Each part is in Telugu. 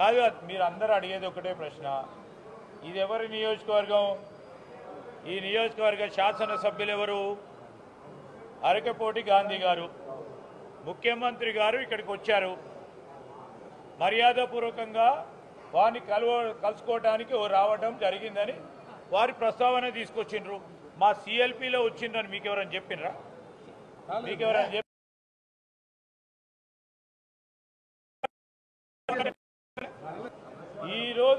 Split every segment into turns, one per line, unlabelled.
కాదు మీరు అందరూ అడిగేది ఒకటే ప్రశ్న. ఇది ఎవరి నియోజకవర్గం? ఈ నియోజకవర్గ శాసనసభ్యులు ఎవరు? అరకపోటి గాంధీ గారు. ముఖ్యమంత్రి గారు ఇక్కడికి వచ్చారు. మర్యాదపూర్వకంగా వారిని కలువ కలుసుకోవడానికి రావడం జరిగిందని వారి ప్రస్తావన తీసుకొచ్చిండ్రు. మా సిఎల్పిలో వచ్చిండ్రని మీకు ఎవరైనా చెప్పినరా? మీకు ఎవరైనా చెప్పి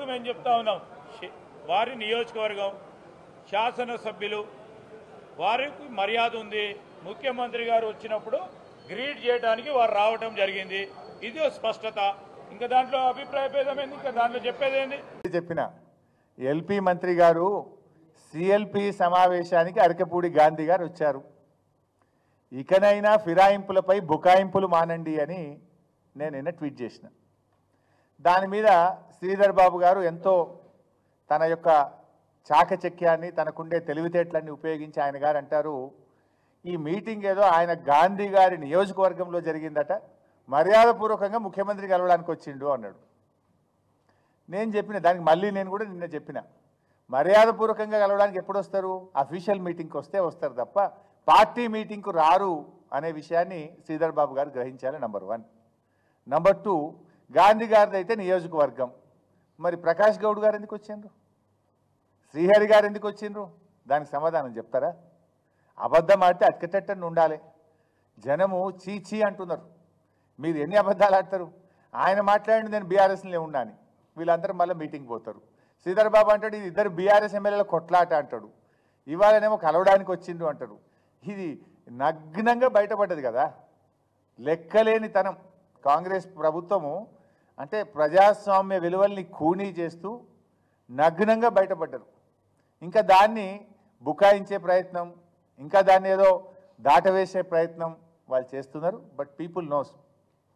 మేము చెప్తా ఉన్నాం. వారి నియోజకవర్గం శాసనసభ్యులు వారికి మర్యాద ఉంది. ముఖ్యమంత్రి గారు వచ్చినప్పుడు గ్రీట్ చేయడానికి వారు రావటం జరిగింది. ఇది స్పష్టత. ఇంకా దాంట్లో అభిప్రాయ భేదమైంది ఇంకా దాంట్లో చెప్పేది ఏంది?
చెప్పిన ఎల్పి మంత్రి గారు సిఎల్పి సమావేశానికి అరకపూడి గాంధీ గారు వచ్చారు. ఇకనైనా ఫిరాయింపులపై బుకాయింపులు మానండి అని నేను నిన్న ట్వీట్ చేసిన. దాని మీద శ్రీధర్ బాబు గారు ఎంతో తన యొక్క చాకచక్యాన్ని తనకుండే తెలివితేటలన్నీ ఉపయోగించి ఆయన గారు అంటారు ఈ మీటింగ్ ఏదో ఆయన గాంధీ గారి నియోజకవర్గంలో జరిగిందట మర్యాదపూర్వకంగా ముఖ్యమంత్రి కలవడానికి వచ్చిండు అన్నాడు. నేను చెప్పిన దానికి మళ్ళీ నేను కూడా నిన్న చెప్పిన మర్యాదపూర్వకంగా కలవడానికి ఎప్పుడు వస్తారు అఫీషియల్ మీటింగ్కి వస్తే వస్తారు తప్ప పార్టీ మీటింగ్కు రారు అనే విషయాన్ని శ్రీధర్ బాబు గారు గ్రహించాలి number one. Number two Gandhi గారిది అయితే నియోజకవర్గం. మరి ప్రకాష్ గౌడ్ గారు ఎందుకు వచ్చిండ్రు? శ్రీహరి గారు ఎందుకు వచ్చిండ్రు? దానికి సమాధానం చెప్తారా? అబద్ధం ఆడితే అతికట్టని ఉండాలి. జనము చీచీ అంటున్నారు. మీరు ఎన్ని అబద్ధాలు ఆడతారు? ఆయన మాట్లాడి నేను బీఆర్ఎస్లో ఉన్నాను వీళ్ళందరూ మళ్ళీ మీటింగ్ పోతారు. శ్రీధర్ బాబు అంటాడు ఇది ఇద్దరు బీఆర్ఎస్ ఎమ్మెల్యేల కొట్లాట అంటాడు. ఇవాళనేమో కలవడానికి వచ్చిండు అంటాడు ఇది నగ్నంగా బయటపడ్డది కదా. లెక్కలేని తనం కాంగ్రెస్ ప్రభుత్వము అంటే ప్రజాస్వామ్య విలువల్ని ఖూనీ చేస్తూ నగ్నంగా బయటపడ్డారు. ఇంకా దాన్ని బుకాయించే ప్రయత్నం ఇంకా దాన్ని ఏదో దాటవేసే ప్రయత్నం వాళ్ళు చేస్తున్నారు. But people nose